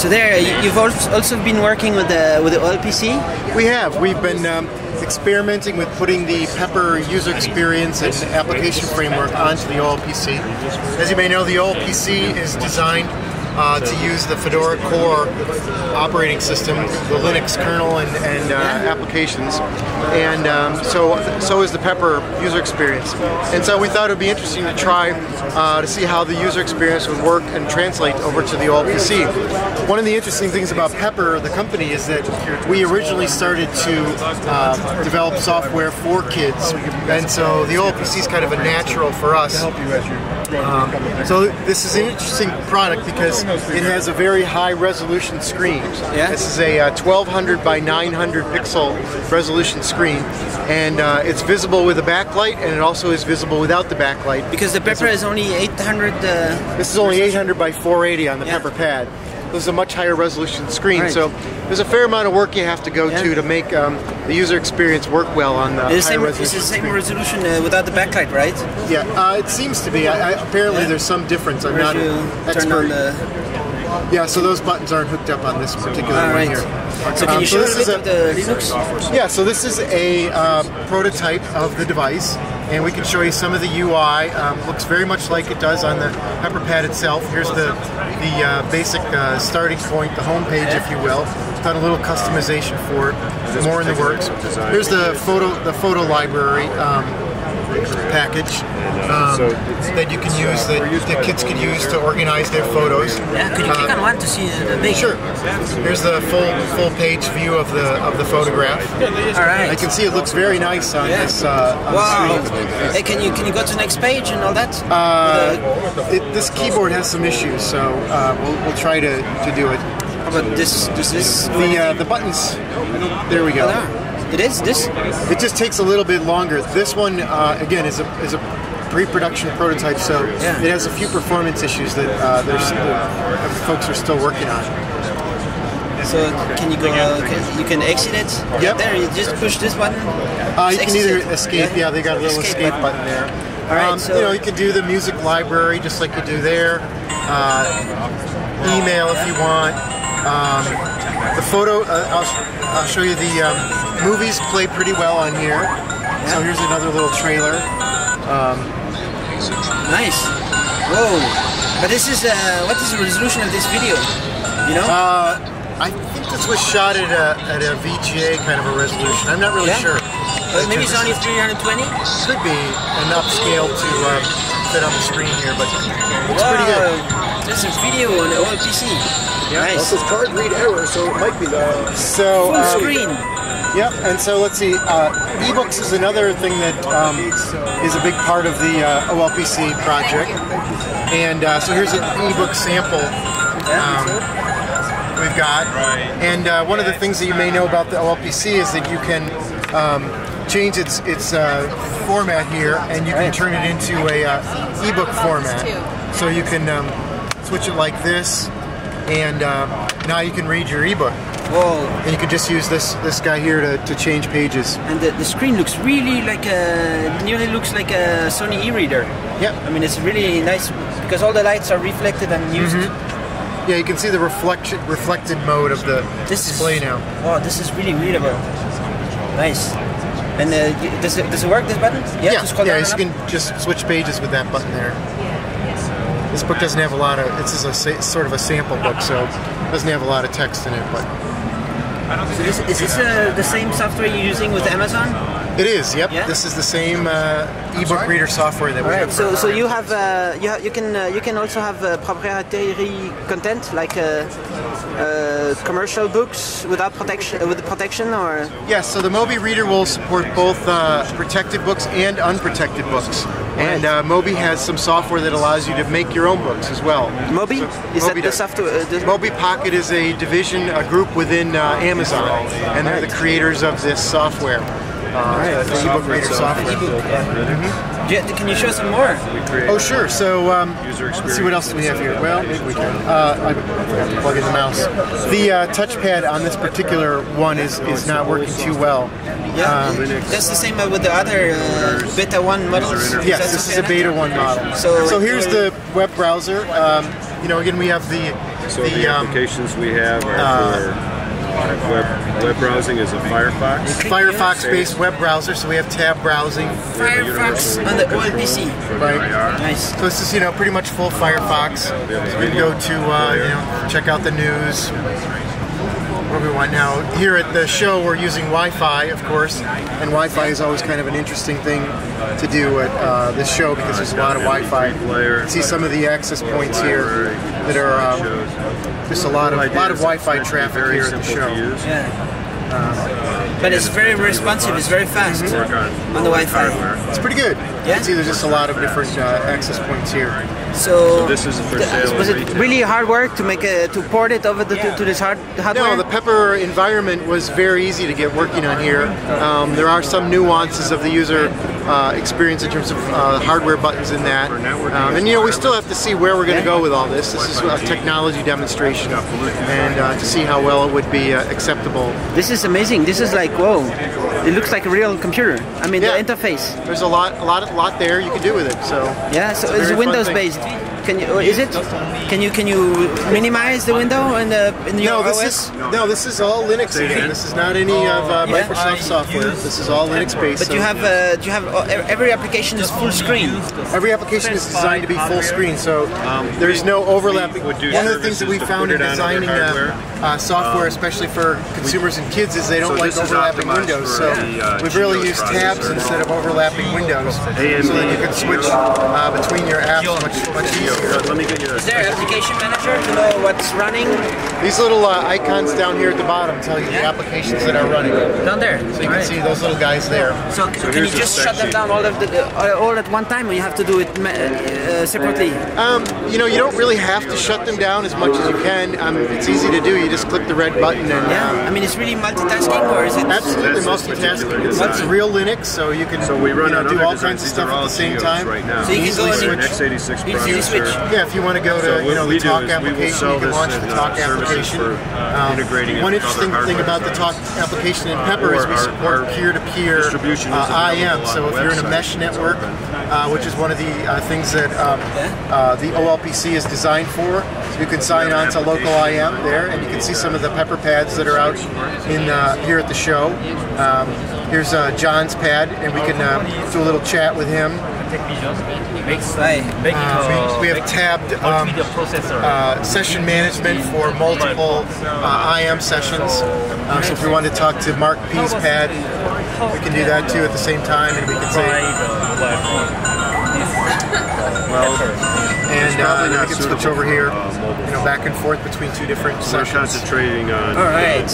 So there, you- you've also been working with the with the OLPC. We have. We've been um, experimenting with putting the Pepper user experience and application framework onto the OLPC. As you may know, the OLPC is designed uh, to use the Fedora core operating system, the Linux kernel and, and uh, applications, and um, so so is the Pepper user experience. And so we thought it would be interesting to try uh, to see how the user experience would work and translate over to the OLPC. One of the interesting things about Pepper, the company, is that we originally started to uh, develop software for kids, and so the OLPC is kind of a natural for us. Um, so this is an interesting product because it has a very high resolution screen. Yeah. This is a uh, 1200 by 900 pixel resolution screen, and uh, it's visible with a backlight, and it also is visible without the backlight. Because the Pepper is only 800. Uh, This is only 800 by 480 on the Yeah. Pepper Pad. This is a much higher resolution screen, Right. so there's a fair amount of work you have to go Yeah. to to make um, the user experience work well on the it's the higher same, it's resolution the same screen. resolution uh, without the backlight, right? Yeah, uh, it seems to be. I, I, apparently, Yeah. there's some difference. I'm not an expert. Yeah, so those buttons aren't hooked up on this particular All one here. So can Um, you so show this a is bit a- of the Linux? Yeah, so this is a uh, prototype of the device, and we can show you some of the UI. Um, looks very much like it does on the Pepper Pad itself. Here's the the uh, basic uh, starting point, the home page, if you will. Done a little customization for it, more in the works. Here's the photo the photo library. Um, package um, that you can use that the kids can use to organize their photos. Yeah, could you click Uh, on one to see the big? Sure. Here's the full full page view of the of the photograph. All right. I can see it looks very nice on this uh, on Wow. screen. Hey, can you can you go to the next page and all that? Uh, it, this keyboard has some issues, so uh, we'll, we'll try to, to do it. how about this? Does this? The uh, the buttons. There we go. It is this. It just takes a little bit longer. This one uh, again is a is a pre-production prototype, so Yeah. it has a few performance issues that uh, there's that folks are still working on. So can you go? Uh, can, you can exit it. Yep. There, you just push this button. Uh, you can either escape. Yeah, they got a little Escape escape, button there. All right, Um, so- you know, you can do the music library just like you do there. Uh, email if you want. Um, the photo. I'll, show you the um, movies play pretty well on here. So here's another little trailer. Nice. Whoa. But this is uh, what is the resolution of this video? You know? Uh, I think this was shot at a, at a VGA kind of a resolution. I'm not really Yeah? sure. Uh, maybe it's only 320. Could be an upscale to uh, fit on the screen here, but looks pretty good. There's a video on the OLPC. Nice. says card read error, so it might be the. So Full um, screen. Yep, and so let's see. Uh, ebooks is another thing that um, is a big part of the uh, OLPC project. And uh, so here's an ebook sample um, we've got. And uh, one of the things that you may know about the OLPC is that you can um, change its its uh, format here, and you can turn it into a uh, ebook format. So you can um, switch it like this, and uh, now you can read your ebook. Whoa. And you can just use this this guy here to, to change pages. And the, the screen looks really like a nearly looks like a Sony e-reader. Yep. I mean, it's really nice because all the lights are reflected and used. Yeah, you can see the reflection reflected mode of the This display is now. Wow, this is really readable. Nice. And uh, does it does it work? This button? Yeah, to yeah, you can just switch pages with that button there. This book doesn't have a lot of. This is a sa- sort of a sample book, so it doesn't have a lot of text in it, but up. So this, is this uh, the same software you're using with Amazon? it is. Yep, Yeah? this is the same uh, ebook reader software that we have. So, so you have uh, you, ha- you can uh, you can also have uh, proprietary content like uh, uh, commercial books without protection with protection or Yes, so the Mobi Reader will support both uh, protected books and unprotected books. And uh, Mobi has some software that allows you to make your own books as well. Mobi? So is Mobi that the software? Uh, the, Mobipocket is a division, a group within uh, Amazon, and they're the creators of this software, uh, the ebook reader software. Do you- can you show some more? Oh, sure. So, um, let's see what else do we have here. Well, we can. Uh, I forgot to plug in the mouse. The uh, touchpad on this particular one is, is not working too well. Yeah, Um, that's the same with the other uh, Beta One models. Yes, that this is a Beta 1 model. So- So, here's the web browser. Um, you know, again, we have the So the, the um, applications we have are uh, for uh, web, web browsing is a Firefox. Firefox-based web browser, so we have tab browsing. Firefox on the OLPC. Right. Nice. So this is you know pretty much full Firefox. So we can go to uh, you know check out the news. Want now? Here at the show, we're using Wi-Fi, of course, and Wi-Fi is always kind of an interesting thing to do at uh, this show because there's a lot of Wi-Fi. See some of the access points here that are um, just a lot of a lot of Wi-Fi traffic here at the show. Yeah. but it's very responsive. It's very fast Work on, on the Wi-Fi. It's pretty good. You Yeah? can see there's just a lot of different uh, access points here. So, this is for th- sale was it really hard work to make a, to port it over the, to, to this hard hardware? No, the Pepper environment was very easy to get working on here. Um, there are some nuances of the user uh, experience in terms of uh, hardware buttons in that. Um, and you know, we still have to see where we're going to go with all this. This is a technology demonstration, and uh, to see how well it would be uh, acceptable. This is amazing. This is like whoa. It looks like a real computer. I mean, Yeah. the interface. There's a lot, a lot, a lot there you can do with it. So Yeah. So It's it's Windows based. Can you? Is it? Can you? Can you minimize the window in the in your no, this OS? is no, this is all Linux again. This is not any of uh, Yeah. Microsoft software. This is all Linux based. but you have uh, you have uh, every application is full screen. Every application is designed to be full screen, so there's no overlapping. would do One of the things that we found in it on other designing uh, uh, software, especially for consumers and kids, is they don't So like overlapping windows. for So the, uh, we've really used tabs instead of overlapping windows, AMD so that you can switch uh, between your apps much much easier. Let me get you Is there an application manager to know what's running These little uh, icons down here at the bottom tell you the applications that are running. Down there? So you can see those little guys there. So, c- can you just shut them down all of the uh, all at one time, or you have to do it uh, separately? Um, you know, you don't really have to shut them down as much as you can. Um, it's easy to do. You just click the red button and Yeah. uh, I mean, it's really multitasking, or is it? Absolutely, That's multitasking. Particular It's, it's real Linux, so you can So we run you know, do all kinds of stuff at all the same time. right now. So you can go Easily switch. x86 switch. processor. Yeah, if you want to go to So you know the Talk is we will application, you can launch the uh, Talk services application. for, uh, integrating it One interesting thing about the Talk application in Pepper is we support peer-to-peer distribution is uh, IM. So if you're in a mesh network, uh, which is one of the uh, things that um, uh, the OLPC is designed for, you can sign on to local IM there, and you can see some of the Pepper pads that are out in uh, here at the show. Um, here's uh, John's pad, and we can uh, do a little chat with him. Right. Uh, we, we have tabbed um, uh, session management for multiple uh, IM sessions. Uh, so if we want to talk to Mark P's pad, we can do that too at the same time, and we can say, well, and probably then not we can switch over here, uh, you know, back and forth between two different We're sessions. concentrating on All right.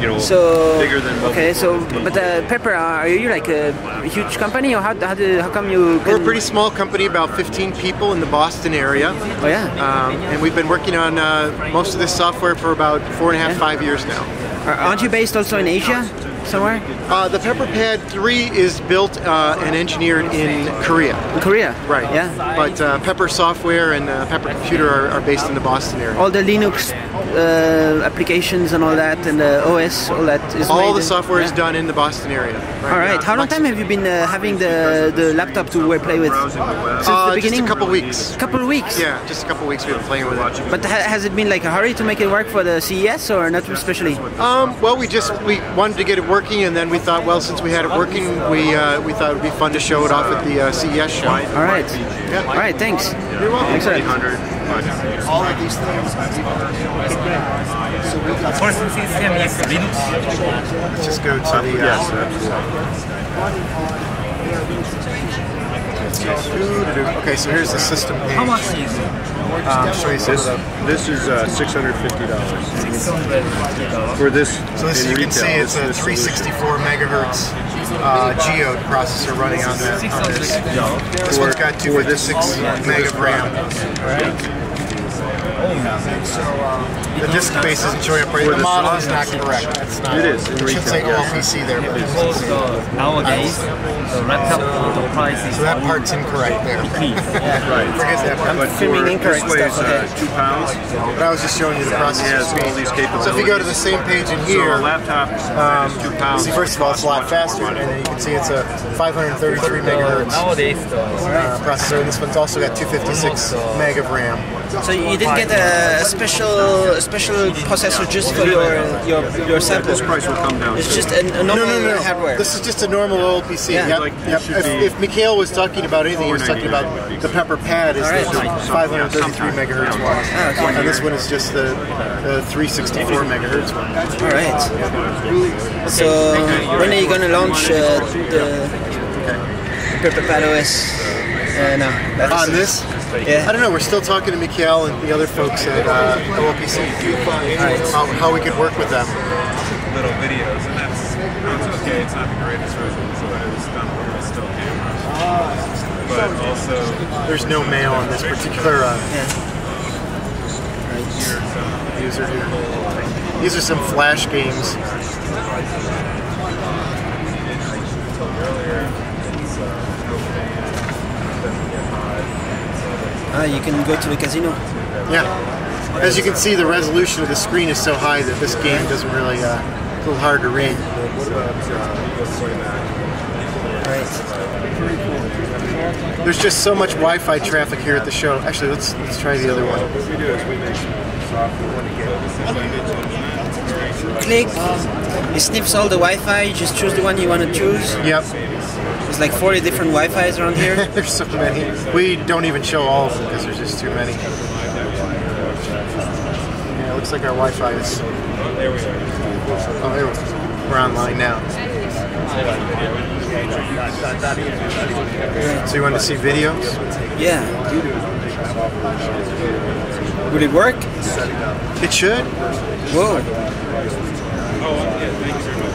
you know So bigger than mobile okay, so but uh, Pepper, are you like a huge company, or how how, do, how come you? We're a pretty small company, about 15 people in the Boston area. Oh yeah. Um, and we've been working on uh, most of this software for about four and a half, five years now. Aren't you based also in Asia somewhere? Uh, the PepperPad 3 is built uh, and engineered in Korea. Korea. Right. Yeah. But uh, Pepper Software and uh, Pepper Computer are, are based in the Boston area. All the Linux uh, applications and all that, and the OS, all that is All made the in- software is yeah. done in the Boston area. All right. How long time have you been uh, having the the laptop to uh, play with? browsing the web. Since Uh, the just beginning. a couple weeks. A couple of weeks. Yeah, just a couple weeks we've been playing with it. But ha- has it been like a hurry to make it work for the CES or not especially? Um, well, we just we wanted to get it working, and then we thought, well, since we had it working, we uh, we thought it would be fun to show it off at the uh, CES show. All right. Yeah. All right. Thanks. You're welcome. Excellent. 800 All of these things. Person system is Linux. Let's just go to the. Uh, yes absolutely Okay, so here's the system page. How much is it? Uh, show you this this is uh, 650 dollars $650. for this So this, in you can see it's a 364 megahertz uh, geode processor running on, the, on this. This one's got for this- 256 meg of RAM. The disk space isn't showing up right. The the model is not correct. That's not. It is, It should say retail. OLPC there. But Because uh, nowadays the laptop the price is so that part's incorrect there. right Forget that part. but filming for, incorrect this weighs stuff, uh, okay. two pounds But I was just showing you the it processor has all these speed. capabilities So if you go to the same page in here, a laptop um, two pounds see first of all it's a lot faster, and then you can see it's a 533 megahertz. nowadays the uh, processor, and this one's also got 256 meg of RAM. So you didn't get a special a special processor just for your your your sample? This price will come down. It's just a, a normal no, no, no. hardware. This is just a normal OLPC. Yeah. Yep, Like, yep. If, be- if Mikhail was talking about anything, he was talking about the Pepper Pad is All right. the 533 megahertz one, Ah, okay. and this one is just the, the 364 megahertz one. All right. So when are you gonna launch uh, the Pepperpad OS? Uh, no, that's On this, Yeah. I don't know. We're still talking to Mikhail and the other folks at uh, OLPC how, how we could work with them. little videos, and that's it's okay. It's not the greatest resolution, but it was done with a still camera. But also, There's no mail on this particular uh, Right. user here. These are some flash games. Ah, you can go to the casino. Yeah. As you can see, the resolution of the screen is so high that this game doesn't really, uh, a little hard to read. Right. There's just so much Wi-Fi traffic here at the show. Actually, let's let's try the other one. Click. It sniffs all the Wi-Fi. You just choose the one you want to choose. Yep. There's like 40 different Wi-Fi's around here. There's so many. We don't even show all of them because there's just too many. Yeah, it looks like our Wi-Fi is. Oh, there we go. We're online now. So you want to see videos? Yeah. Would it work? It should. Whoa.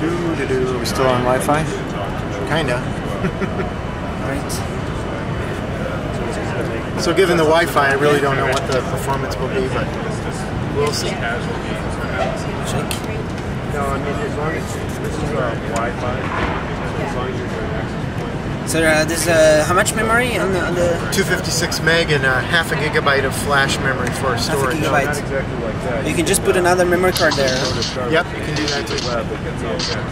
Are we still on Wi-Fi? Kinda. Right. So given the Wi-Fi, I really don't know what the performance will be, but we'll see. Check. No, I mean, as long as this is uh, Wi-Fi, as long as you're doing access So uh, there's uh, how much memory on the, on the 256 meg and a half a gigabyte of flash memory for storage. half a storage. gigabyte? Not exactly like that. You can just put another memory card there. Yep, you can do that too. Web, it gets all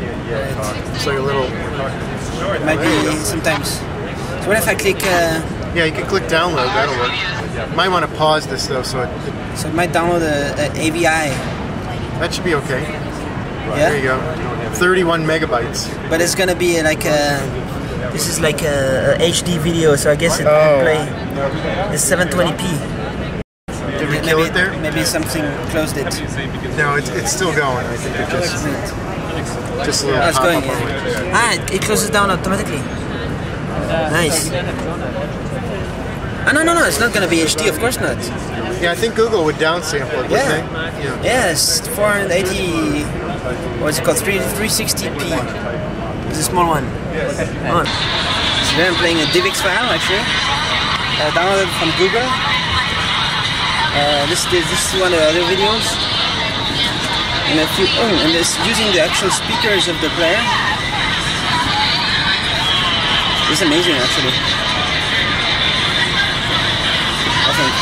yeah, yeah, talk. It's like a little. It might be sometimes. So what if I click? Uh, Yeah, you can click download. That'll work. Might want to pause this though, so it, it- so it might download a, a AVI. that should be okay. Yeah. There you go. 31 megabytes. But it's gonna be like a. This is like a, a HD video, so I guess it Oh. play. It's 720p. Did we kill maybe, it there? maybe something closed it. No, it's, it's still going. I think it just just a little Oh, it's going. up on it. yeah. Ah, it, it closes down automatically. Nice. Ah, no, no, no, it's not gonna be HD, of course not. Yeah, I think Google would downsample it, wouldn't Yeah. they? Yeah. Yes, 480. What's it called? 3 360p. It's a small one. On. So then I'm playing a DivX file actually. Uh, downloaded from Google. Uh, this, this this is one of the other videos. And a few. Oh, and it's using the actual speakers of the player. It's amazing actually. I think.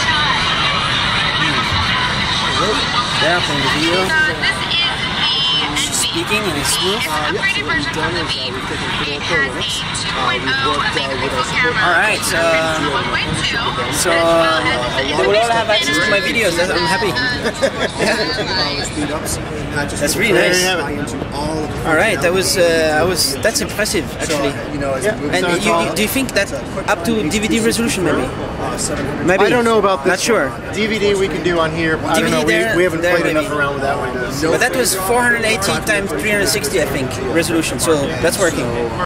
There, playing the video. She's speaking and it's smooth. Uh, uh, Alright, so, uh, so uh, they will all have access to my videos. That's, I'm happy. That's really nice. you have it. All right, that was uh, I was that's impressive actually. Yeah. And you, you, do you think that up to DVD resolution maybe? Maybe. I don't know about this. Not sure. DVD we can do on here. I don't DVD know. there- we, we haven't played maybe. enough around with that one. But that was 480 times 360, I think, resolution. So that's working.